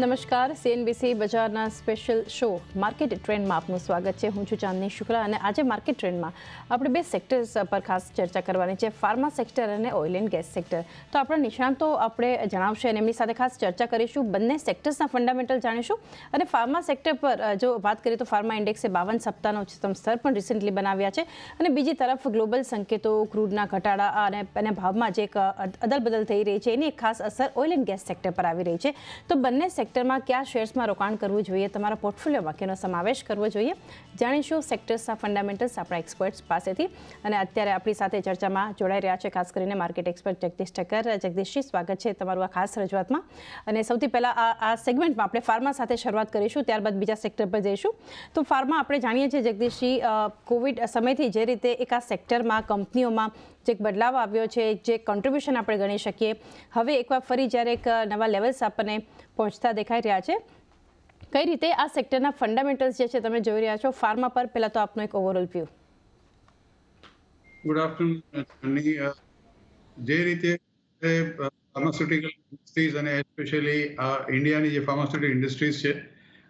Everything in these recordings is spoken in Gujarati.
નમસ્કાર. સીએનબીસી બજારના સ્પેશિયલ શો માર્કેટ ટ્રેન્ડમાં આપનું સ્વાગત છે. હું છું ચાંદની શુક્લા અને આજે માર્કેટ ટ્રેન્ડમાં આપણે બે સેક્ટર્સ પર ખાસ ચર્ચા કરવાની છે. ફાર્મા સેક્ટર અને ઓઇલ એન્ડ ગેસ સેક્ટર તો આપણા નિષ્ણાંતો આપણે જણાવશે અને એમની સાથે ખાસ ચર્ચા કરીશું. બંને સેક્ટર્સના ફંડામેન્ટલ જાણીશું. અને ફાર્મા સેક્ટર પર જો વાત કરીએ તો ફાર્મા ઇન્ડેક્સે બાવન સપ્તાહનો ઉચ્ચતમ સ્તર પણ રિસેન્ટલી બનાવ્યા છે. અને બીજી તરફ ગ્લોબલ સંકેતો ક્રૂડના ઘટાડા અને એના ભાવમાં જે એક અદલ બદલ થઈ રહી છે. એની એક ખાસ અસર ઓઇલ એન્ડ ગેસ સેક્ટર પર આવી રહી છે. તો બંને સેક્ટરમાં કયા શેર્સમાં રોકાણ કરવું જોઈએ, તમારા પોર્ટફોલિયોમાં કેનો સમાવેશ કરવો જોઈએ, જાણીશું સેક્ટર્સના ફંડામેન્ટલ્સ આપણા એક્સપર્ટ્સ પાસેથી. અને અત્યારે આપણી સાથે ચર્ચામાં જોડાઈ રહ્યા છે, ખાસ કરીને માર્કેટ એક્સપર્ટ જગદીશ ઠક્કર. જગદીશજી, સ્વાગત છે તમારું આ ખાસ રજૂઆતમાં. અને સૌથી પહેલાં આ આ સેગમેન્ટમાં આપણે ફાર્મા સાથે શરૂઆત કરીશું, ત્યારબાદ બીજા સેક્ટર પર જઈશું. તો ફાર્મા આપણે જાણીએ છીએ જગદીશજી કોવિડ સમયથી જે રીતે એક આ સેક્ટરમાં કંપનીઓમાં જે બદલાવ આવ્યો છે, જે કોન્ટ્રીબ્યુશન આપણે ગણી શકીએ. હવે એકવાર ફરી જ્યારે એક નવા લેવલ્સ આપણને પહોંચતા દેખાઈ રહ્યા છે, કઈ રીતે આ સેક્ટરના ફંડામેન્ટલ્સ જે છે તમે જોઈ રહ્યા છો ફાર્મા પર પહેલાં તો આપનો એક ઓવરઓલ વ્યૂ ગુડ આફ્ટરનૂન જે રીતે ફાર્માસ્યુટિકલ ઇન્ડસ્ટ્રીઝ અને એસ્પેશિયલી ઇન્ડિયાની જે ફાર્માસ્યુટિકલ ઇન્ડસ્ટ્રીઝ છે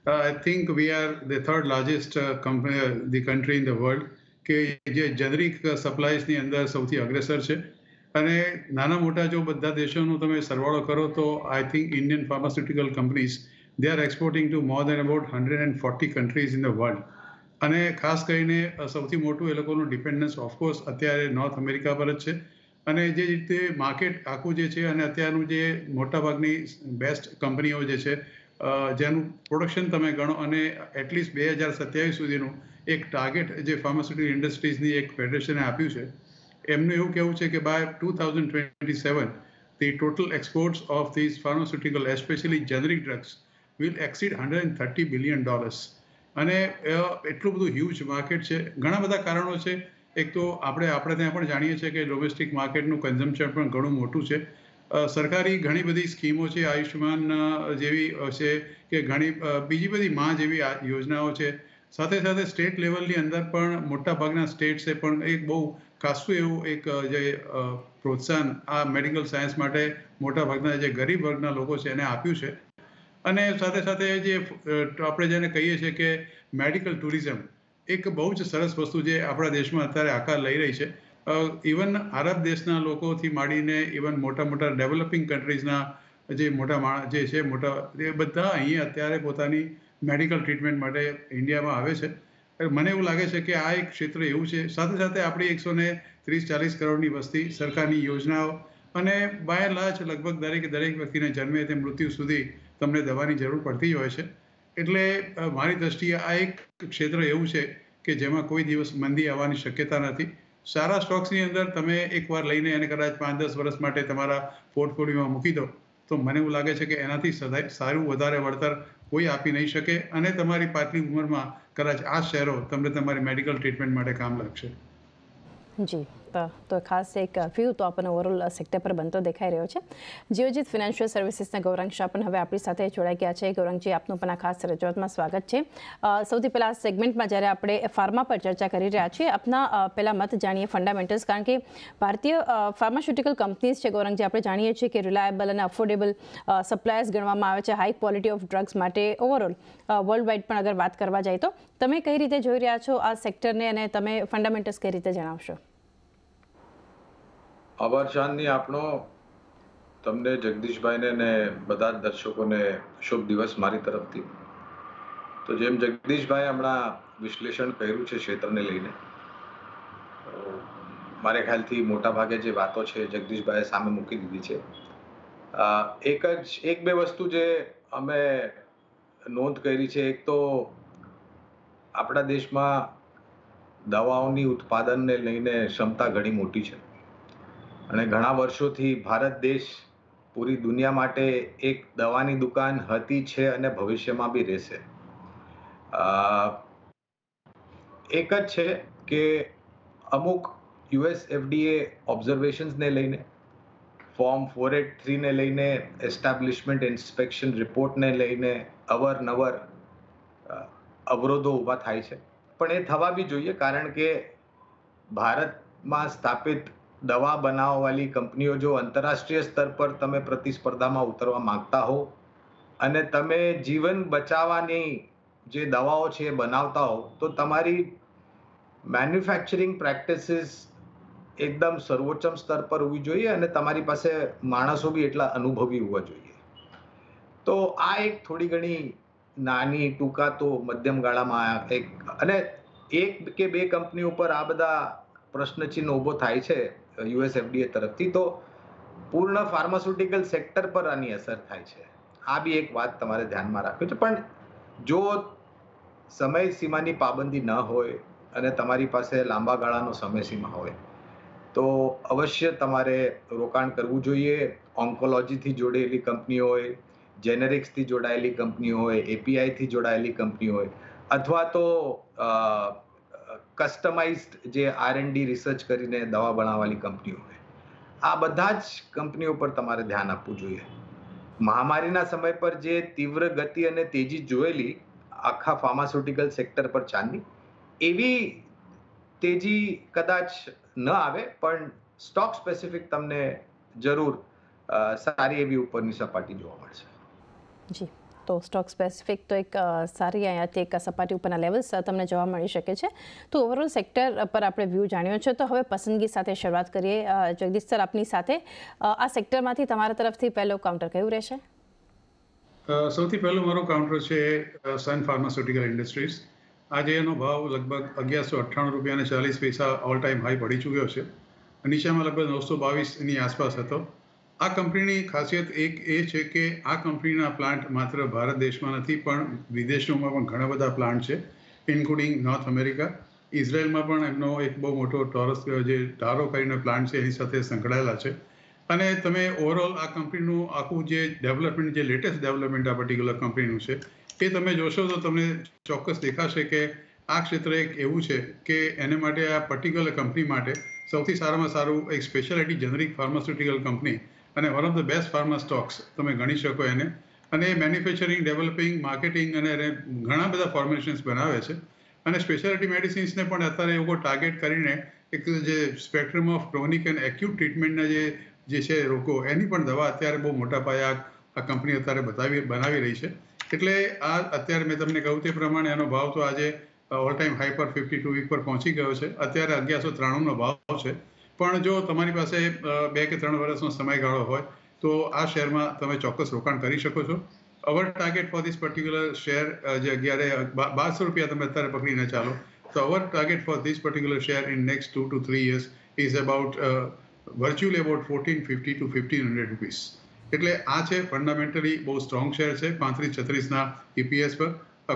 I think we are the third largest company the country in the world કે જે જેનરિક સપ્લાયસની અંદર સૌથી અગ્રેસર છે. અને નાના મોટા જો બધા દેશોનો તમે સરવાળો કરો તો I think Indian pharmaceutical companies they are exporting to more than about hundred and forty countries in the world અને ખાસ કરીને સૌથી મોટું એ લોકોનું ડિપેન્ડન્સ ઓફકોર્સ અત્યારે નોર્થ અમેરિકા પર જ છે. અને જે રીતે માર્કેટ આખું જે છે અને અત્યારનું જે મોટાભાગની બેસ્ટ કંપનીઓ જે છે જેનું પ્રોડક્શન તમે ગણો અને એટલીસ્ટ બે હજાર સત્યાવીસ સુધીનું એક ટાર્ગેટ જે ફાર્માસ્યુટિકલ ઇન્ડસ્ટ્રીઝની એક ફેડરેશને આપ્યું છે, એમનું એવું કહેવું છે કે by two thousand twenty seven the total exports of these pharmaceutical especially generic drugs will exceed hundred and thirty billion dollars અને એટલું બધું હ્યુજ માર્કેટ છે. ઘણા બધા કારણો છે. એક તો આપણે આપણે ત્યાં પણ જાણીએ છીએ કે ડોમેસ્ટિક માર્કેટનું કન્ઝમ્પશન પણ ઘણું મોટું છે. સરકારી ઘણી બધી સ્કીમો છે, આયુષ્યમાન જેવી છે કે ઘણી બીજી બધી માં જેવી યોજનાઓ છે. સાથે સાથે સ્ટેટ લેવલની અંદર પણ મોટા ભાગના સ્ટેટ્સે પણ એક બહુ ખાસું એવું એક જે પ્રોત્સાહન આ મેડિકલ સાયન્સ માટે મોટા ભાગના જે ગરીબ વર્ગના લોકો છે એને આપ્યું છે. અને સાથે સાથે જે આપણે જેને કહીએ છીએ કે મેડિકલ ટુરિઝમ એક બહુ જ સરસ વસ્તુ જે આપણા દેશમાં અત્યારે આકાર લઈ રહી છે. ઇવન આરબ દેશના લોકોથી માંડીને ઇવન મોટા મોટા ડેવલપિંગ કન્ટ્રીઝના જે મોટા જે છે, મોટા, એ બધા અહીં અત્યારે પોતાની મેડિકલ ટ્રીટમેન્ટ માટે ઇન્ડિયામાં આવે છે. મને એવું લાગે છે કે આ એક ક્ષેત્ર એવું છે. સાથે સાથે આપણી એકસો ને ત્રીસ ચાલીસ કરોડની વસ્તી સરકારની યોજનાઓ અને બાય લાર્જ લગભગ દરેક દરેક વ્યક્તિને જન્મે તે મૃત્યુ સુધી તમને દવાની જરૂર પડતી હોય છે. એટલે મારી દ્રષ્ટિએ આ એક ક્ષેત્ર એવું છે કે જેમાં કોઈ દિવસ મંદી આવવાની શક્યતા નથી. સારા સ્ટોક્સની અંદર તમે એકવાર લઈને એને કદાચ પાંચ દસ વર્ષ માટે તમારા પોર્ટફોલિયોમાં મૂકી દો તો મને એવું લાગે છે કે એનાથી સદાય સારું વધારે વળતર કોઈ આપી નહીં શકે અને તમારી પાતળી ઉંમરમાં કદાચ આ શેરો તમને તમારી મેડિકલ ટ્રીટમેન્ટ માટે કામ લાગશે. જી. તો ખાસ એક વ્યૂ તો આપણને ઓવરઓલ સેક્ટર પર બનતો દેખાઈ રહ્યો છે. જીઓજીત ફિનાન્શિયલ સર્વિસીસના ગૌરાંગ શાહ પણ હવે આપણી સાથે જોડાઈ ગયા છે. ગૌરાંગજી, આપનું પણ આ ખાસ રજૂઆતમાં સ્વાગત છે. સૌથી પહેલાં આ સેગમેન્ટમાં જ્યારે આપણે ફાર્મા પર ચર્ચા કરી રહ્યા છીએ, આપના પહેલાં મત જાણીએ ફંડામેન્ટલ્સ કારણ કે ભારતીય ફાર્માસ્યુટિકલ કંપનીઝ છે ગૌરાંગજી, આપણે જાણીએ છીએ કે રિલાયબલ અને અફોર્ડેબલ સપ્લાયર્સ ગણવામાં આવે છે હાઈ ક્વોલિટી ઓફ ડ્રગ્સ માટે ઓવરઓલ વર્લ્ડ વાઇડ પણ અગર વાત કરવા જાય તો તમે કઈ રીતે જોઈ રહ્યા છો આ સેક્ટરને અને તમે ફંડામેન્ટલ્સ કઈ રીતે જણાવશો? આભાર ચાંદની આપણો તમને જગદીશભાઈને ને બધા જ દર્શકોને શુભ દિવસ મારી તરફથી. તો જેમ જગદીશભાઈ હમણાં વિશ્લેષણ કર્યું છે ક્ષેત્રને લઈને મારે ખ્યાલથી મોટા ભાગે જે વાતો છે જગદીશભાઈએ સામે મૂકી દીધી છે. એક જ, એક બે વસ્તુ જે અમે નોંધ કરી છે, એક તો આપણા દેશમાં દવાઓની ઉત્પાદનને લઈને ક્ષમતા ઘણી મોટી છે. અને ઘણા વર્ષોથી ભારત દેશ પૂરી દુનિયા માટે એક દવાની દુકાન હતી છે અને ભવિષ્યમાં બી રહેશે. એક જ છે કે અમુક યુએસ એફડીએ ઓબ્ઝર્વેશન્સને લઈને, ફોર્મ ફોર એટ થ્રીને લઈને, એસ્ટાબ્લિશમેન્ટ ઇન્સ્પેક્શન રિપોર્ટને લઈને અવરનવર નવર અવરોધો ઊભા થાય છે. પણ એ થવા બી જોઈએ કારણ કે ભારતમાં સ્થાપિત દવા બનાવવાવાળી કંપનીઓ જો આંતરરાષ્ટ્રીય સ્તર પર તમે પ્રતિસ્પર્ધામાં ઉતરવા માંગતા હો અને તમે જીવન બચાવવાની જે દવાઓ છે એ બનાવતા હો, તો તમારી મેન્યુફેક્ચરિંગ પ્રેક્ટિસીસ એકદમ સર્વોચ્ચમ સ્તર પર હોવી જોઈએ અને તમારી પાસે માણસો બી એટલા અનુભવી હોવા જોઈએ. તો આ એક થોડી ઘણી નાની ટૂંકા તો મધ્યમ ગાળામાં એક અને એક કે બે કંપની ઉપર આ બધા પ્રશ્નચિહ્ન ઊભો થાય છે. યુએસ એફડીએ તરફથી, તો પૂર્ણ ફાર્માસ્યુટિકલ સેક્ટર પર આની અસર થાય છે. આ બી એક વાત તમારે ધ્યાનમાં રાખવી છે. પણ જો સમય સીમાની પાબંદી ન હોય અને તમારી પાસે લાંબા ગાળાનો સમય સીમા હોય, તો અવશ્ય તમારે રોકાણ કરવું જોઈએ. ઓન્કોલોજીથી જોડેલી કંપની હોય જેનેરિક્સથી જોડાયેલી કંપની હોય એપીઆઈથી જોડાયેલી કંપની હોય, અથવા તો કસ્ટમાઇઝડ જે આર એન્ડ ડી રિસર્ચ કરીને દવા બનાવવાની કંપનીઓ હોય. આ બધા જ કંપનીઓ પર તમારે ધ્યાન આપવું જોઈએ. મહામારીના સમય પર જે તીવ્ર ગતિ અને તેજી જોયેલી આખા ફાર્માસ્યુટિકલ સેક્ટર પર ચાંદી એવી તેજી કદાચ ન આવે, પણ સ્ટોક સ્પેસિફિક તમને જરૂર સારી એવી ઉપરની સપાટી જોવા મળશે. જી. તો સ્ટોક સ્પેસિફિક તો એક સારી અહીંયાથી એક સપાટી ઉપરના લેવલ્સ તમને જોવા મળી શકે છે. તો ઓવરઓલ સેક્ટર પર આપણે વ્યૂ જાણ્યો છે. તો હવે પસંદગી સાથે શરૂઆત કરીએ. જગદીશ સર આપની સાથે. આ સેક્ટરમાંથી તમારા તરફથી પહેલો કાઉન્ટર કયું રહેશે? સૌથી પહેલો મારો કાઉન્ટર છે સન ફાર્માસ્યુટિકલ ઇન્ડસ્ટ્રીઝ આજે એનો ભાવ લગભગ અગિયારસો અઠ્ઠાણું રૂપિયા અને ચાલીસ પૈસા ઓલ ટાઈમ હાઈ પડી ચૂક્યો છે. નીચામાં લગભગ નવસો બાવીસની આસપાસ હતો. આ કંપનીની ખાસિયત એક એ છે કે આ કંપનીના પ્લાન્ટ માત્ર ભારત દેશમાં નથી, પણ વિદેશોમાં પણ ઘણા બધા પ્લાન્ટ છે ઇન્ક્લુડિંગ નોર્થ અમેરિકા ઇઝરાયલમાં પણ એમનો એક બહુ મોટો ટોરસ જે ટારો કરીને પ્લાન્ટ છે, એની સાથે સંકળાયેલા છે. અને તમે ઓવરઓલ આ કંપનીનું આખું જે ડેવલપમેન્ટ જે લેટેસ્ટ ડેવલપમેન્ટ આ પર્ટિક્યુલર કંપનીનું છે, એ તમે જોશો તો તમને ચોક્કસ દેખાશે કે આ ક્ષેત્ર એક એવું છે કે એને માટે આ પર્ટિક્યુલર કંપની માટે સૌથી સારામાં સારું એક સ્પેશિયાલિટી જનરિક ફાર્માસ્યુટિકલ કંપની અને one of the best pharma stocks તમે ગણી શકો એને. અને એ મેન્યુફેક્ચરિંગ ડેવલપિંગ માર્કેટિંગ અને ઘણા બધા ફોર્મેશન્સ બનાવે છે. અને સ્પેશિયાલિટી મેડિસિન્સને પણ અત્યારે એ લોકો ટાર્ગેટ કરીને એક જે spectrum of chronic and acute ટ્રીટમેન્ટના જે જે છે રોગો, એની પણ દવા અત્યારે બહુ મોટા પાયે આ કંપની અત્યારે બતાવી, બનાવી રહી છે. એટલે આ અત્યારે મેં તમને કહ્યું તે પ્રમાણે એનો ભાવ તો આજે ઓલ ટાઈમ હાઈ પર ફિફ્ટી ટુ વીક પર પહોંચી ગયો છે. અત્યારે અગિયારસો ત્રાણુંનો ભાવ છે. પણ જો તમારી પાસે બે કે ત્રણ વર્ષનો સમયગાળો હોય, તો આ શેરમાં તમે ચોક્કસ રોકાણ કરી શકો છો. Our target for this particular share જે અગિયારે બારસો રૂપિયા તમે અત્યારે પકડીને ચાલો, તો our target for this particular share in next two to three years is about virtually about fourteen fifty to fifteen hundred rupees એટલે આ છે ફંડામેન્ટલી બહુ સ્ટ્રોંગ શેર છે, પાંત્રીસ છત્રીસના ઇપીએસ પર.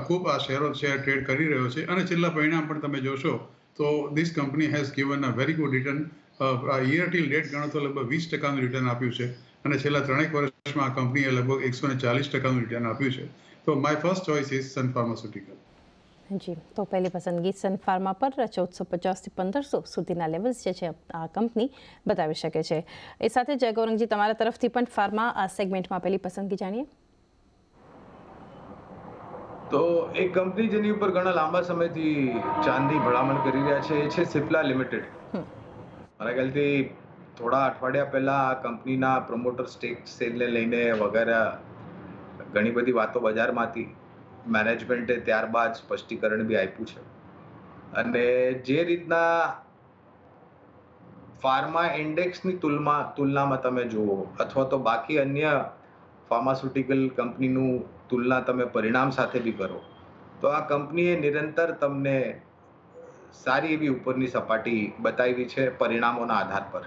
ખૂબ આ શેરો શેર ટ્રેડ કરી રહ્યો છે. અને છેલ્લા પરિણામ પણ તમે જોશો, તો this company has given a very good return year till date ગણો તો લગભગ વીસ ટકાનું રિટર્ન આપ્યું છે. અને છેલ્લા ત્રણેક વર્ષમાં આ કંપનીએ લગભગ એકસો ને ચાલીસ ટકાનું રિટર્ન આપ્યું છે. તો my first choice is Sun pharmaceutical જી તો પહેલી પસંદગી સન ફાર્મા પર ચૌદસો પચાસથી પંદરસો સુધીના લેવલ્સ જે છે આ કંપની બતાવી શકે છે. એ સાથે જય ગૌરંગજી તમારા તરફથી પણ ફાર્મા આ સેગમેન્ટમાં પહેલી પસંદગી જાણીએ. તો એક કંપની જેની ઉપર ઘણા લાંબા સમયથી ચાંદી ભલામણ કરી રહ્યા છે એ છે સિપ્લા લિમિટેડ મારા ખ્યાલથી થોડા અઠવાડિયા પહેલા આ કંપનીના પ્રમોટર સ્ટેક સેલને લઈને વગેરે ઘણી બધી વાતો બજારમાંથી મેનેજમેન્ટે ત્યારબાદ સ્પષ્ટીકરણ બી આપ્યું છે. અને જે રીતના ફાર્મા ઇન્ડેક્સની તુલના તુલનામાં તમે જુઓ, અથવા તો બાકી અન્ય ફાર્માસ્યુટિકલ કંપનીનું તુલના તમે પરિણામ સાથે બી કરો, તો આ કંપનીએ નિરંતર તમને સારી એવી ઉપરની સપાટી બતાવી છે પરિણામોના આધાર પર.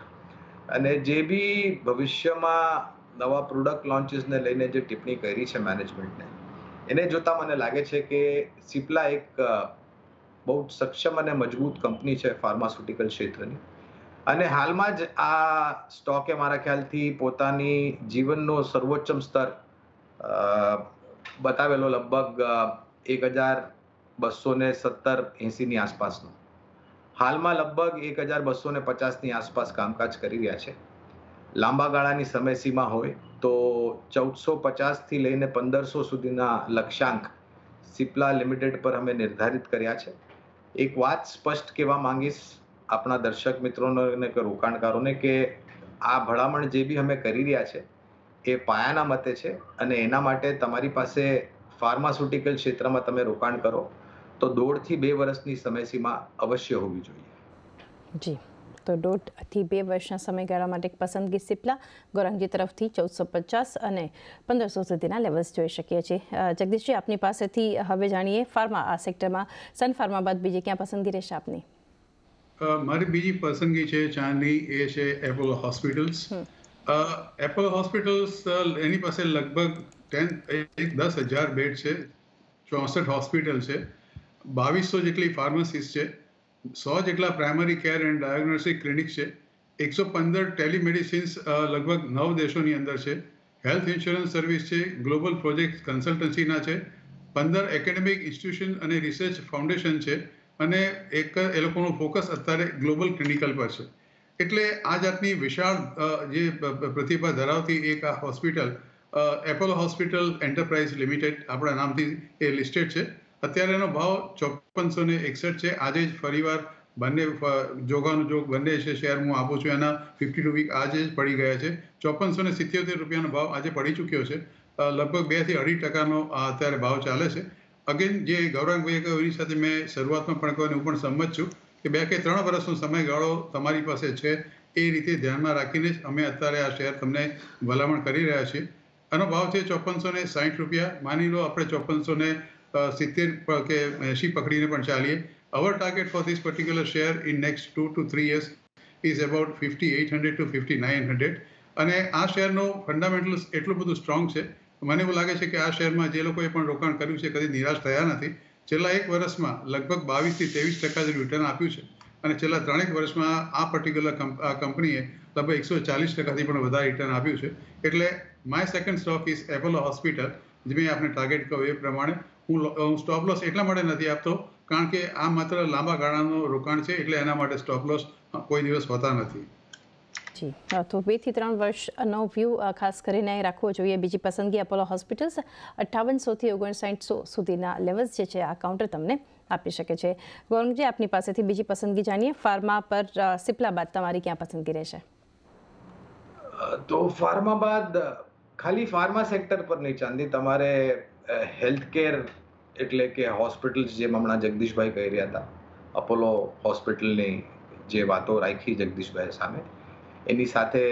અને જે બી ભવિષ્યમાં નવા પ્રોડક્ટ લોન્ચીસને લઈને જે ટિપ્પણી કરી છે મેનેજમેન્ટને એને જોતા મને લાગે છે કે સિપ્લા એક બહુ સક્ષમ અને મજબૂત કંપની છે ફાર્માસ્યુટિકલ ક્ષેત્રની. અને હાલમાં જ આ સ્ટોકે મારા ખ્યાલથી પોતાની જીવનનો સર્વોચ્ચમ સ્તર બતાવેલો લગભગ એક હજાર બસો ને સત્તર એંસીની આસપાસનો. હાલમાં લગભગ એક હજાર બસો ને પચાસની આસપાસ કામકાજ કરી રહ્યા છે. લાંબા ગાળાની સમયસીમા હોય તો ચૌદસો પચાસથી લઈને પંદરસો સુધીના લક્ષ્યાંક સિપ્લા લિમિટેડ પર અમે નિર્ધારિત કર્યા છે. એક વાત સ્પષ્ટ કહેવા માંગીશ આપણા દર્શક મિત્રોને કે રોકાણકારોને કે આ ભલામણ જે બી અમે કરી રહ્યા છે એ પાયાના મતે છે અને એના માટે તમારી પાસે ફાર્માસ્યુટિકલ ક્ષેત્રમાં તમે રોકાણ કરો. તો દોઢથી બે વર્ષની સમયસીમા અવશ્ય હોવી જોઈએ. જી. તો દોઢથી બે વર્ષના સમયગાળા માટે એક પસંદગી સિપ્લા ગોરંગજી તરફથી ચૌદસો પચાસ અને પંદરસો સુધીના લેવલ્સ જોઈ શકીએ છીએ. જગદીશજી આપની પાસેથી હવે જાણીએ ફાર્મા આ સેક્ટરમાં સન ફાર્મા બાદ બીજી ક્યાં પસંદગી રહેશે આપની? મારી બીજી પસંદગી છે ચાંદની એ છે એપોલો હોસ્પિટલ્સ એપોલો હોસ્પિટલ્સ એની પાસે લગભગ ટેન એક દસ હજાર બેડ છે. ચોસઠ હોસ્પિટલ છે. બાવીસો જેટલી ફાર્મસીસ છે, સો જેટલા primary care and diagnostic clinic છે, એકસો પંદર ટેલિમેડિસિન્સ લગભગ નવ દેશોની અંદર છે. હેલ્થ ઇન્સ્યોરન્સ સર્વિસ છે ગ્લોબલ પ્રોજેક્ટ કન્સલ્ટન્સીના છે, પંદર એકેડેમિક ઇન્સ્ટિટ્યુશન અને રિસર્ચ ફાઉન્ડેશન છે, અને એક, એ લોકોનું ફોકસ અત્યારે ગ્લોબલ ક્લિનિકલ પર છે. એટલે આ જાતની વિશાળ જે પ્રતિભા ધરાવતી એક આ hospital Apollo hospital enterprise limited આપણા નામથી એ લિસ્ટેડ છે. અત્યારે એનો ભાવ ચોપનસો ને એકસઠ છે. આજે જ ફરીવાર બંને ફ- જોગાનું જોગ બંને છે શેર હું આપું છું. એના ફિફ્ટી ટુ વીક આજે જ પડી ગયા છે. ચોપનસો ને સિત્યોતેર રૂપિયાનો ભાવ આજે પડી ચૂક્યો છે. લગભગ બેથી અઢી ટકાનો અત્યારે ભાવ ચાલે છે. અગેન જે ગૌરાંગભાઈએ કહ્યું એની સાથે મેં શરૂઆતમાં પણ કહ્યું હું પણ સંમત છું કે બે કે ત્રણ વર્ષનો સમયગાળો તમારી પાસે છે એ રીતે ધ્યાનમાં રાખીને જ અમે અત્યારે આ શેર તમને ભલામણ કરી રહ્યા છીએ. આનો ભાવ છે ચોપનસો ને સાઠ રૂપિયા. માની લો આપણે ચોપનસો ને સિત્તેર કે એંશી પકડીને પણ ચાલીએ our target for this particular share in next two to three years is about fifty eight hundred to fifty nine hundred અને આ શેરનું ફંડામેન્ટલ્સ એટલું બધું સ્ટ્રોંગ છે. મને એવું લાગે છે કે આ શેરમાં જે લોકોએ પણ રોકાણ કર્યું છે, કદી નિરાશ થયા નથી. છેલ્લા એક વર્ષમાં લગભગ બાવીસથી ત્રેવીસ ટકા જે રિટર્ન આપ્યું છે અને છેલ્લા ત્રણેક વર્ષમાં આ પર્ટિક્યુલર કંપનીએ લગભગ એકસો ચાલીસ ટકાથી પણ વધારે રિટર્ન આપ્યું છે. એટલે my second stock is Apollo hospital જે મેં આપણે ટાર્ગેટ કહ્યું એ પ્રમાણે. હું હું સ્ટોપ લોસ એટલા માટે નથી આપતો કારણ કે આ માત્ર લાંબા ગાળાનું રોકાણ છે એટલે એના માટે સ્ટોપ લોસ કોઈ દિવસ હોતા નથી. જી. તો બેથી ત્રણ વર્ષનો વ્યૂ ખાસ કરીને રાખવો જોઈએ. બીજી પસંદગી અપોલો હોસ્પિટલ્સ અઠ્ઠાવનસોથી ઓગણસાઠસો સુધીના લેવલ્સ જે છે આ કાઉન્ટર તમને આપી શકે છે. ગૌરંગજી આપની પાસેથી બીજી પસંદગી જાણીએ. ફાર્મા પર સિપ્લા બાદ તમારી ક્યાં પસંદગી રહેશે? તો ફાર્મા બાદ ખાલી ફાર્મા સેક્ટર પર નહીં ચાંદી તમારે હેલ્થ કેર એટલે કે હોસ્પિટલ્સ જેમ હમણાં જગદીશભાઈ કહી રહ્યા હતા. અપોલો હોસ્પિટલની જે વાતો રાખી જગદીશભાઈ સામે, એની સાથે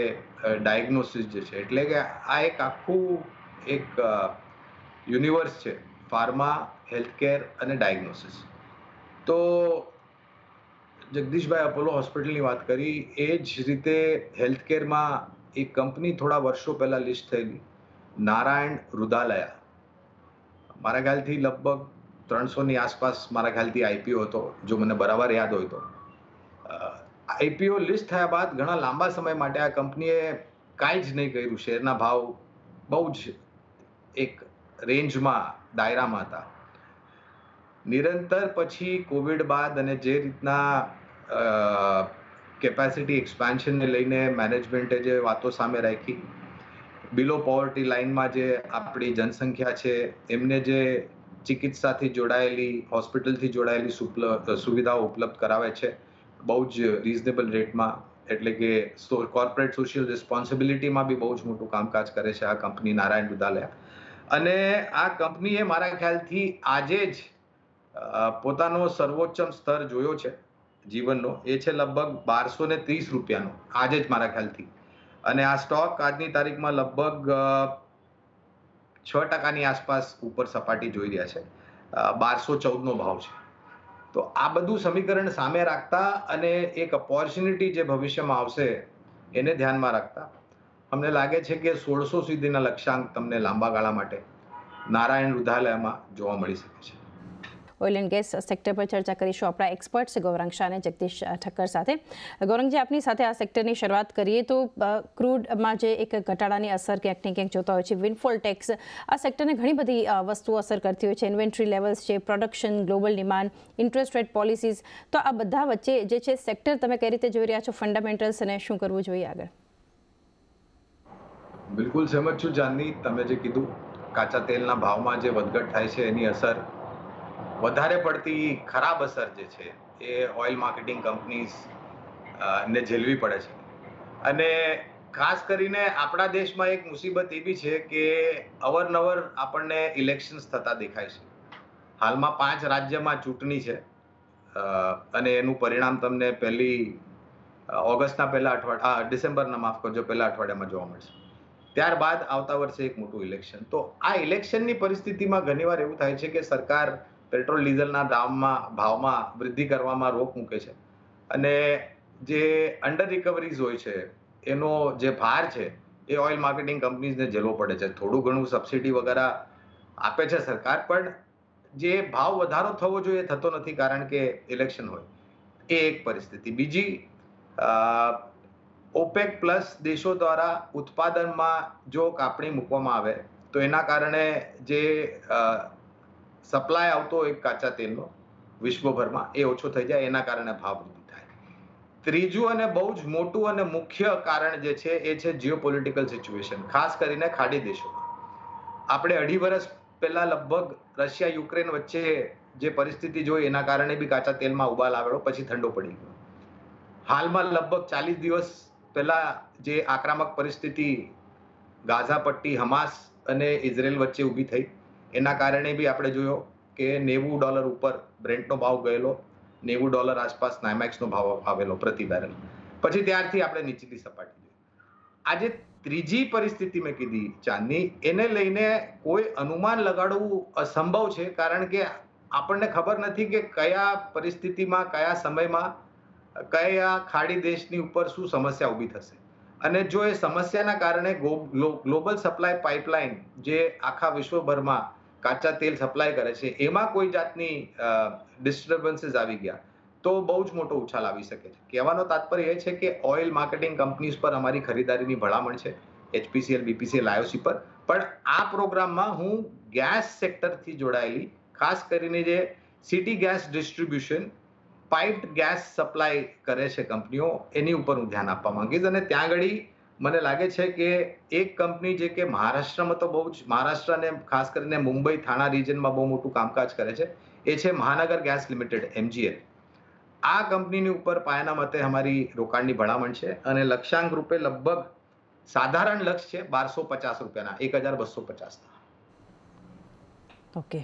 ડાયગ્નોસિસ જે છે, એટલે કે આ એક આખું એક યુનિવર્સ છે ફાર્મા હેલ્થકેર અને ડાયગ્નોસિસ તો જગદીશભાઈ અપોલો હોસ્પિટલની વાત કરી, એ જ રીતે હેલ્થકેરમાં એક કંપની થોડા વર્ષો પહેલાં લિસ્ટ થયેલી, નારાયણ રુદાલયા મારા ખ્યાલથી લગભગ ત્રણસોની આસપાસ મારા ખ્યાલથી આઈપીઓ હતો, જો મને બરાબર યાદ હોય તો. આઈપીઓ લિસ્ટ થયા બાદ ઘણા લાંબા સમય માટે આ કંપનીએ કાંઈ જ નહીં કર્યું. શેરના ભાવ બહુ જ એક રેન્જમાં, દાયરામાં હતા. નિરંતર પછી કોવિડ બાદ અને જે રીતના કેપેસિટી એક્સપાન્શનને લઈને મેનેજમેન્ટે જે વાતો સામે રાખી બિલો પોવર્ટી લાઇનમાં જે આપણી જનસંખ્યા છે, એમને જે ચિકિત્સાથી જોડાયેલી, હોસ્પિટલથી જોડાયેલી સુવિધાઓ ઉપલબ્ધ કરાવે છે, બહુ જ રિઝનેબલ રેટમાં એટલે કે કોર્પોરેટ સોશિયલ રિસ્પોન્સિબિલિટીમાં બી બહુ જ મોટું કામકાજ કરે છે આ કંપની નારાયણ દુધાલયા અને આ કંપનીએ મારા ખ્યાલથી આજે જ પોતાનો સર્વોચ્ચમ સ્તર જોયો છે, જીવનનો. એ છે લગભગ બારસો ને ત્રીસ રૂપિયાનો. આજે જ મારા ખ્યાલથી. અને આ સ્ટોક આજની તારીખમાં લગભગ છ ટકાની આસપાસ ઉપર સપાટી જોઈ રહ્યા છે. બારસો ચૌદનો ભાવ છે. તો આ બધું સમીકરણ સામે રાખતા અને એક ઓપોર્ચ્યુનિટી જે ભવિષ્યમાં આવશે, એને ધ્યાનમાં રાખતા. અમને લાગે છે કે સોળસો સુધીના લક્ષ્યાંક તમને લાંબા ગાળા માટે નારાયણ રુધાલયમાં જોવા મળી શકે છે. ઓઇલ એન્ડ ગેસ સેક્ટર પર ચર્ચા કરીશું આપણા એક્સપર્ટ્સ ગૌરંગ શાહ અને જગદીશ ઠક્કર સાથે. ગૌરંગજી આપની સાથે આ સેક્ટરની શરૂઆત કરીએ તો ક્રૂડમાં જે એક ઘટાડાની અસર ક્યાંક ને ક્યાંક જોતા હોય છે વિનફોલ ટેક્સ આ સેક્ટરને ઘણી બધી વસ્તુઓ અસર કરતી હોય છે ઇન્વેન્ટરી લેવલ્સ છે production global demand interest rate policies તો આ બધા વચ્ચે જે છે સેક્ટર તમે કઈ રીતે જોઈ રહ્યા છો ફંડામેન્ટલ્સ અને શું કરવું જોઈએ આગળ? બિલકુલ સહેમત છું, જાનની. તમે જે કીધું, કાચા તેલના ભાવમાં જે વધઘટ થાય છે, એની અસર વધારે પડતી ખરાબ અસર જે છે એ ઓઇલ માર્કેટિંગ કંપનીઝ ને ઝેલવી પડે છે. અને ખાસ કરીને આપણા દેશમાં એક મુસીબત એવી છે કે અવરનવર આપણને ઇલેક્શન્સ થતા દેખાય છે. હાલમાં પાંચ રાજ્યમાં ચૂંટણી છે અને એનું પરિણામ તમને પહેલી ઓગસ્ટના પહેલા અઠવાડિયા ડિસેમ્બરના માફ કરજો, પહેલા અઠવાડિયામાં જોવા મળશે. ત્યારબાદ આવતા વર્ષે એક મોટું ઇલેક્શન તો આ ઇલેક્શનની પરિસ્થિતિમાં ઘણીવાર એવું થાય છે કે સરકાર પેટ્રોલ, ડીઝલના દામમાં, ભાવમાં વૃદ્ધિ કરવામાં રોક મૂકે છે. અને જે અંડર રિકવરીઝ હોય છે, એનો જે ભાર છે, એ ઓઇલ માર્કેટિંગ કંપનીઝને ઝેલવો પડે છે. થોડું ઘણું સબસિડી વગેરે આપે છે સરકાર, પણ જે ભાવ વધારો થવો જોઈએ થતો નથી કારણ કે ઇલેક્શન હોય. એ એક પરિસ્થિતિ. બીજી ઓપેક પ્લસ દેશો દ્વારા ઉત્પાદનમાં જો કાપણી મૂકવામાં આવે, તો એના કારણે જે સપ્લાય આવતો એક કાચા તેલનો વિશ્વભરમાં એ ઓછો થઈ જાય, એના કારણે ભાવ વૃદ્ધિ થાય. ત્રીજું અને બહુ જ મોટું અને મુખ્ય કારણ જે છે, એ છે જીઓપોલિટિકલ સિચ્યુએશન ખાસ કરીને ખાડી દેશોમાં. આપણે અઢી વર્ષ પહેલા લગભગ રશિયા, યુક્રેન વચ્ચે જે પરિસ્થિતિ જોઈ, એના કારણે બી કાચા તેલમાં ઉબાલ આવેલો, પછી ઠંડો પડી ગયો. હાલમાં લગભગ ચાલીસ દિવસ પહેલા જે આક્રમક પરિસ્થિતિ, ગાઝા પટ્ટી, હમાસ અને ઇઝરાયલ વચ્ચે ઊભી થઈ. એના કારણે બી આપણે જોયો કે નેવું ડોલર ઉપર બ્રેન્ટનો ભાવ ગયેલો, નેવું ડોલર આસપાસ નાયમેક્સનો ભાવ આવેલો પ્રતિ બેરલ પછી ત્યારથી આપણે નીચેની સપાટી આજે ત્રીજી પરિસ્થિતિ મેં કીધી ચાંદની, એને લઈને કોઈ અનુમાન લગાડવું અસંભવ છે, કારણ કે આપણને ખબર નથી કે કયા પરિસ્થિતિમાં, કયા સમયમાં, કયા ખાડી દેશની ઉપર શું સમસ્યા ઊભી થશે. અને જો એ સમસ્યાના કારણે ગ્લોબલ સપ્લાય પાઇપલાઇન જે આખા વિશ્વભરમાં કાચા તેલ સપ્લાય કરે છે, એમાં કોઈ જાતની ડિસ્ટર્બન્સીસ આવી ગયા, તો બહુ જ મોટો ઉછાલ આવી શકે છે. કહેવાનો તાત્પર્ય એ છે કે ઓઇલ માર્કેટિંગ કંપનીઝ પર અમારી ખરીદારીની ભલામણ છે એચપીસીએલ બીપીસીએલ આઈઓસી પર. પણ આ પ્રોગ્રામમાં હું ગેસ સેક્ટરથી જોડાયેલી, ખાસ કરીને જે city gas distribution piped gas supply કરે છે કંપનીઓ, એની ઉપર હું ધ્યાન આપવા માંગીશ. અને ત્યાં આગળ મને લાગે છે કે એક કંપની જે કે મહારાષ્ટ્રમાં તો બહુ જ, મહારાષ્ટ્ર અને ખાસ કરીને મુંબઈ થાણા રિજનમાં બહુ મોટું કામકાજ કરે છે, એ છે મહાનગર ગેસ લિમિટેડ, એમજીએલ. આ કંપનીની ઉપર પાયાના મતે અમારી રોકાણની ભલામણ છે અને લક્ષ્યાંક રૂપે લગભગ સાધારણ લક્ષ્ય છે બારસો પચાસ રૂપિયાના, એક હજાર બસો પચાસના. ઓકે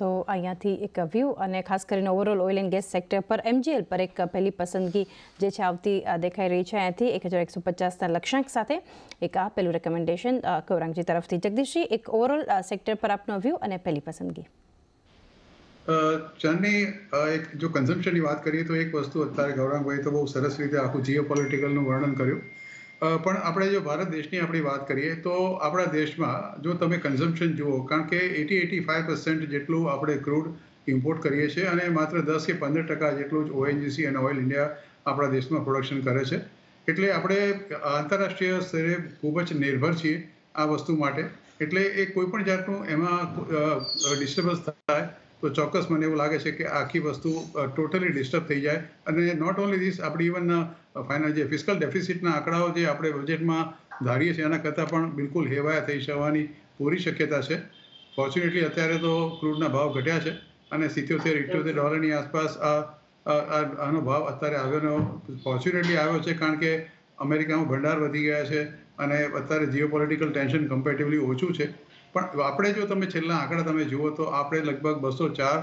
તો અહીંયાથી એક વ્યૂ અને ખાસ કરીને overall oil and gas sector પર એમજીએલ પર એક પહેલી પસંદગી જે છે આવતી દેખાઈ રહી છે. અહીંયાથી એક હજાર એકસો પચાસના લક્ષ્યાંક સાથે એક આ પહેલું રેકમેન્ડેશન ગૌરાંગજી તરફથી. જગદીશજી, એક ઓવરઓલ સેક્ટર પર આપનો વ્યૂ અને પહેલી પસંદગી. ચાંદની એક જો કન્ઝમ્પશનની વાત કરીએ તો એક વસ્તુ અત્યારે ગૌરાંગભાઈ તો બહુ સરસ રીતે આખું જીઓ પોલિટિકલનું વર્ણન કર્યું. પણ આપણે જો ભારત દેશની આપણી વાત કરીએ તો આપણા દેશમાં જો તમે કન્ઝમ્પશન જુઓ, કારણ કે એટી એટી ફાઇવ પર્સન્ટ જેટલું આપણે ક્રૂડ ઇમ્પોર્ટ કરીએ છીએ અને માત્ર દસ કે પંદર ટકા જેટલું જ ઓએનજીસી અને ઓઇલ ઇન્ડિયા આપણા દેશમાં પ્રોડક્શન કરે છે. એટલે આપણે આંતરરાષ્ટ્રીય સ્તરે ખૂબ જ નિર્ભર છીએ આ વસ્તુ માટે. એટલે એ કોઈ પણ જાતનું એમાં ડિસ્ટર્બન્સ થાય તો ચોક્કસ મને એવું લાગે છે કે આખી વસ્તુ ટોટલી ડિસ્ટર્બ થઈ જાય. અને નોટ ઓનલી ધીસ આપણે ઇવન ફાઇનલ જે ફિસ્કલ ડેફિસિટના આંકડાઓ જે આપણે બજેટમાં ધારીએ છીએ, એના કરતાં પણ બિલકુલ હેવાયા થઈ જવાની પૂરી શક્યતા છે. ફોર્ચ્યુનેટલી અત્યારે તો ક્રૂડના ભાવ ઘટ્યા છે અને સિત્યોતેર, ઇઠ્યોતેર ડોલરની આસપાસ આનો ભાવ અત્યારે આવ્યો ફોર્ચ્યુનેટલી આવ્યો છે કારણ કે અમેરિકામાં ભંડાર વધી ગયા છે અને અત્યારે જીઓ પોલિટિકલ ટેન્શન કમ્પેરેટિવલી ઓછું છે. પણ આપણે જો તમે છેલ્લા આંકડા તમે જુઓ તો આપણે લગભગ બસો ચાર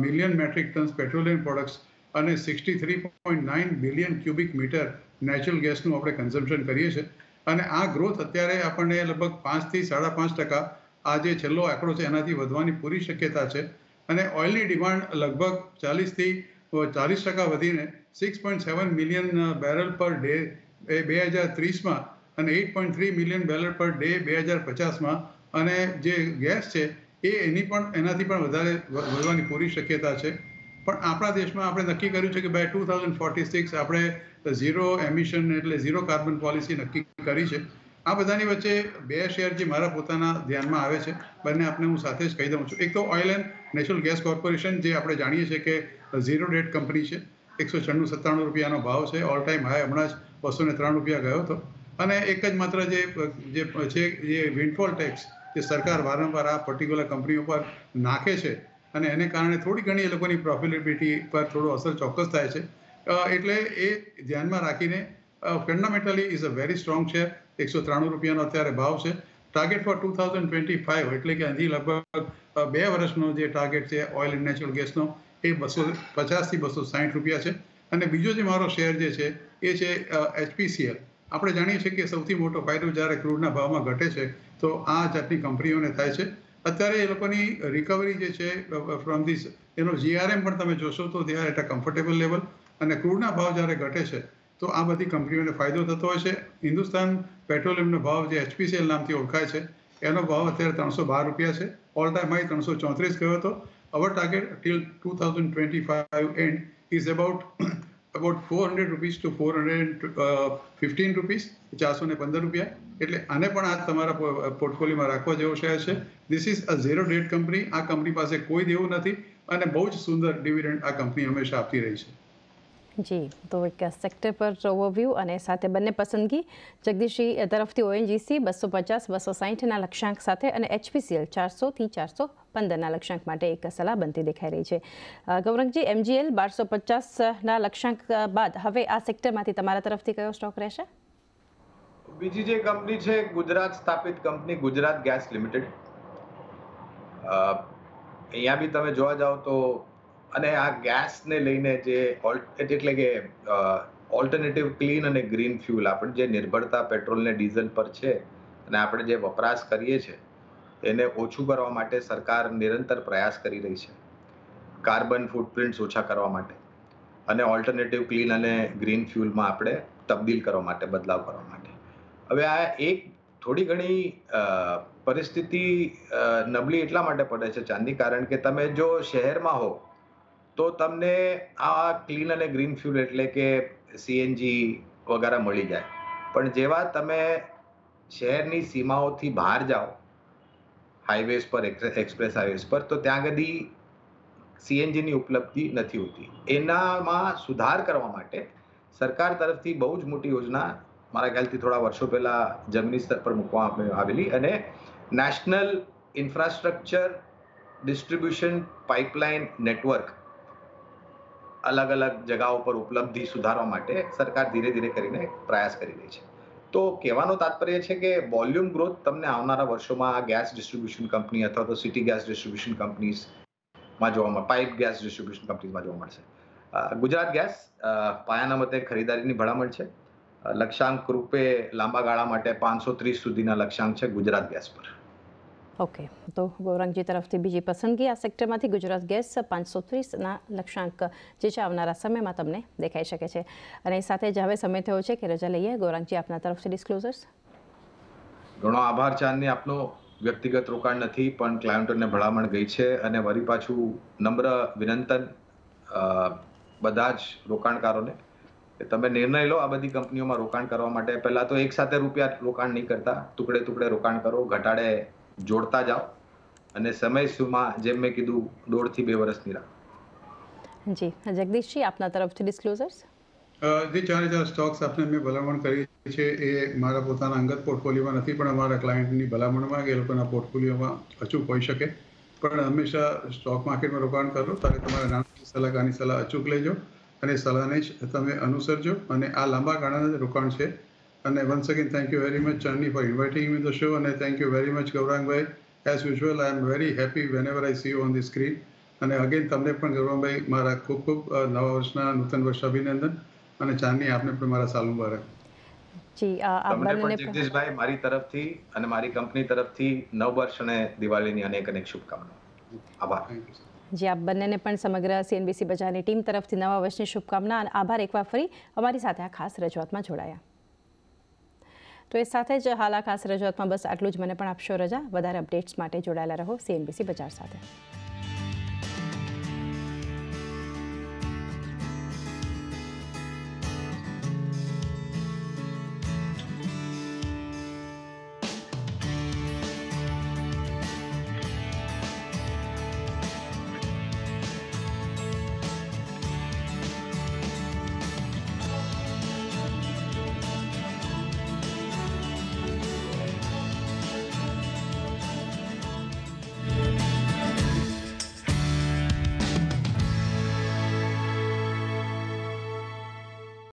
million metric tons petroleum products અને sixty three point nine billion cubic meter natural ગેસનું આપણે કન્ઝમ્પશન કરીએ છીએ. અને આ ગ્રોથ અત્યારે આપણને લગભગ પાંચથી સાડા પાંચ ટકા આ જે છેલ્લો આંકડો છે એનાથી વધવાની પૂરી શક્યતા છે. અને ઓઇલની ડિમાન્ડ લગભગ ચાલીસથી ચાલીસ ટકા વધીને six point seven million barrel per day, એ બે હજાર ત્રીસમાં અને eight point three million barrel per day બે હજાર પચાસમાં અને જે ગેસ છે, એ એની પણ, એનાથી પણ વધારે વધવાની પૂરી શક્યતા છે. પણ આપણા દેશમાં આપણે નક્કી કર્યું છે કે by two thousand forty six આપણે ઝીરો એમિશન એટલે ઝીરો કાર્બન પોલિસી નક્કી કરી છે. આ બધાની વચ્ચે બે શેર જે મારા પોતાના ધ્યાનમાં આવે છે, બંને આપણે હું સાથે જ કહી દઉં છું. એક તો ઓઇલ એન્ડ નેશનલ ગેસ કોર્પોરેશન, જે આપણે જાણીએ છીએ કે ઝીરો ડેટ કંપની છે. એકસો છન્નું સત્તાણું રૂપિયાનો ભાવ છે ઓલ ટાઈમ હાઈ હમણાં જ બસો ત્રણ રૂપિયા ગયો હતો. અને એક જ માત્ર જે જે છે જે વિન્ડફોલ ટેક્સ જે સરકાર વારંવાર આ પર્ટિક્યુલર કંપનીઓ પર નાખે છે અને એને કારણે થોડી ઘણી એ લોકોની પ્રોફિટેબિલિટી પર થોડો અસર ચોક્કસ થાય છે. એટલે એ ધ્યાનમાં રાખીને fundamentally is a very strong છે એકસો ત્રાણું રૂપિયાનો અત્યારે ભાવ છે. Target for two thousand twenty five એટલે કે હજી લગભગ બે વર્ષનો જે ટાર્ગેટ છે ઓઇલ એન્ડ નેચરલ ગેસનો એ બસો પચાસથી બસો સાઠ રૂપિયા છે. અને બીજો જે મારો શેર જે છે, એ છે એચપીસીએલ આપણે જાણીએ છીએ કે સૌથી મોટો ફાયદો જ્યારે ક્રૂડના ભાવમાં ઘટે છે, તો આ જાતની કંપનીઓને થાય છે. અત્યારે એ લોકોની રિકવરી જે છે ફ્રોમ ધીસ એનો જીઆરએમ પણ તમે જોશો તો દે આર કમ્ફર્ટેબલ લેવલ અને ક્રૂડના ભાવ જ્યારે ઘટે છે, તો આ બધી કંપનીઓને ફાયદો થતો હોય છે. હિન્દુસ્તાન પેટ્રોલિયમનો ભાવ જે એચપીસીએલ નામથી ઓળખાય છે, એનો ભાવ અત્યારે ત્રણસો બાર રૂપિયા છે. ઓલ ટાઈમ હાઈ ત્રણસો ચોત્રીસ ગયો હતો. Our target till two thousand twenty five and is about about four hundred rupees to four hundred fifteen rupees ચારસો ને પંદર રૂપિયા. એટલે આને પણ આ તમારા પોર્ટફોલિયોમાં રાખવા જેવો શેર છે. This is a zero debt company આ કંપની પાસે કોઈ દેવું નથી. અને બહુ જ સુંદર ડિવિડન્ડ આ કંપની હંમેશા આપતી રહી છે. જી, તો એક સેક્ટર પર ઓવરવ્યૂ અને સાથે બંને પસંદગી. જગદીશજી તરફથી ઓએનજીસી બસો પચાસ, બસો સાહીઠના લક્ષ્યાંક સાથે અને એચપીસીએલ ચારસોથી ચારસો પંદરના લક્ષ્યાંક માટે એક સલાહ બનતી દેખાઈ રહી છે. ગૌરંગજી એમજીએલ બારસો પચાસના લક્ષ્યાંક બાદ હવે આ સેક્ટરમાંથી તમારા તરફથી કયો સ્ટોક રહેશે? બીજી જે કંપની છે, ગુજરાત સ્થાપિત કંપની, ગુજરાત ગેસ લિમિટેડ. અહીંયા બી તમે જોવા જાઓ તો અને આ ગેસને લઈને જે એટલે કે ઓલ્ટરનેટિવ ક્લીન અને ગ્રીન ફ્યુલ આપણે જે નિર્ભરતા પેટ્રોલ ને ડીઝલ પર છે અને આપણે જે વપરાશ કરીએ છીએ એને ઓછું કરવા માટે સરકાર નિરંતર પ્રયાસ કરી રહી છે. કાર્બન ફૂટપ્રિન્ટ્સ ઓછા કરવા માટે. અને ઓલ્ટરનેટિવ ક્લીન અને ગ્રીન ફ્યુલમાં આપણે તબદીલ કરવા માટે, બદલાવ કરવા માટે. હવે આ એક થોડી ઘણી પરિસ્થિતિ નબળી એટલા માટે પડે છે ચાંદી, કારણ કે તમે જો શહેરમાં હો તો તમને આ ક્લીન અને ગ્રીન ફ્યુલ એટલે કે સીએનજી વગેરે મળી જાય. પણ જેવા તમે શહેરની સીમાઓથી બહાર જાઓ હાઈવેઝ પર એક્સપ્રેસ હાઈવેઝ પર, તો ત્યાં આગળ સીએનજીની ઉપલબ્ધિ નથી હોતી. એનામાં સુધાર કરવા માટે સરકાર તરફથી બહુ જ મોટી યોજના મારા ખ્યાલથી થોડા વર્ષો પહેલાં જમીની સ્તર પર મૂકવામાં આવેલી અને national infrastructure distribution pipeline network અલગ અલગ જગાઓ પર ઉપલબ્ધિ સુધારવા માટે સરકાર ધીરે ધીરે કરીને પ્રયાસ કરી રહી છે. તો કહેવાનો તાત્પર્ય છે કે વોલ્યુમ ગ્રોથ તમને આવનારા વર્ષોમાં ગેસ ડિસ્ટ્રીબ્યુશન કંપની અથવા તો સિટી ગેસ ડિસ્ટ્રીબ્યુશન કંપનીઝમાં જોવા મળે, પાઇપ ગેસ ડિસ્ટ્રીબ્યુશન કંપનીઝમાં જોવા મળશે. ગુજરાત ગેસ પાયાના મતે ખરીદારીની ભલામણ છે. લક્ષ્યાંક રૂપે લાંબા ગાળા માટે પાંચસો ત્રીસ સુધીના લક્ષ્યાંક છે ગુજરાત ગેસ પર. ઓકે તો ગૌરાંગજી તરફથી બીજી પસંદગી આ સેક્ટરમાંથી ગુજરાત ગેસ પાંચસો ત્રીસના લક્ષ્યાંક જે છે આવનારા સમયમાં તમને દેખાઈ શકે છે અને એ સાથે જ હવે સમય થયો છે કે રજા લઈએ ગૌરાંગજી આપના તરફથી ડિસ્ક્લોઝર્સ ઘણો આભાર, ચાંદની. આપનો વ્યક્તિગત રોકાણ નથી, પણ ક્લાયન્ટોને ભલામણ ગઈ છે. અને વળી પાછું નમ્ર વિનંતન બધા જ રોકાણકારોને તમે નિર્ણય લો આ બધી કંપનીઓમાં રોકાણ કરવા માટે. પહેલા તો એક સાથે રૂપિયા રોકાણ નહીં કરતા. ટુકડે ટુકડે રોકાણ કરો. ઘટાડે જોડતા જાઓ અને સમય સુમાં જેમ મેં કીધું દોઢથી બે વર્ષની રાહ જી જગદીશજી આપના તરફથી ડિસ્ક્લોઝર્સ જે ચાર હજાર સ્ટોક્સ આપને મેં ભલામણ કરી છે. એ મારા પોતાના અંગત પોર્ટફોલિયોમાં નથી પણ અમારા ક્લાયન્ટની ભલામણમાં એ લોકોના પોર્ટફોલિયોમાં અચૂક હોઈ શકે. પણ હંમેશા સ્ટોક માર્કેટમાં રોકાણ કરો ત્યારે તમારા નાની સલાહકારની સલાહ અચૂક લેજો અને સલાહને જ તમે અનુસરજો. અને આ લાંબા ગાળાના જ રોકાણ છે. અને once again thank you very much Charni for inviting me the show અને thank you very much Gaurangbhai as usual I am very happy whenever I see you on the screen અને અગેન તમને પણ ગૌરવભાઈ મારા ખૂબ ખૂબ નવા વર્ષના નૂતન વર્ષ અભિનંદન. અને ચાંદની આપને પણ મારા સાલ મુબારક. જી આ આ બંનેને જગદીશભાઈ મારી તરફથી અને મારી કંપની તરફથી નવ વર્ષ અને દિવાળીની અનેક અનેક શુભકામનાઓ. આભાર. જી આપ બંનેને પણ સમગ્ર સીએનબીસી બજારની ટીમ તરફથી નવા વર્ષની શુભકામના અને આભાર. એકવાર ફરી અમારી સાથે આ ખાસ રજૂઆતમાં જોડાયા. તો એ સાથે જ હાલ આ ખાસ રજૂઆતમાં બસ આટલું જ. મને પણ આપશો રજા. વધારે અપડેટ્સ માટે જોડાયેલા રહો. સીએનબીસી બજાર સાથે.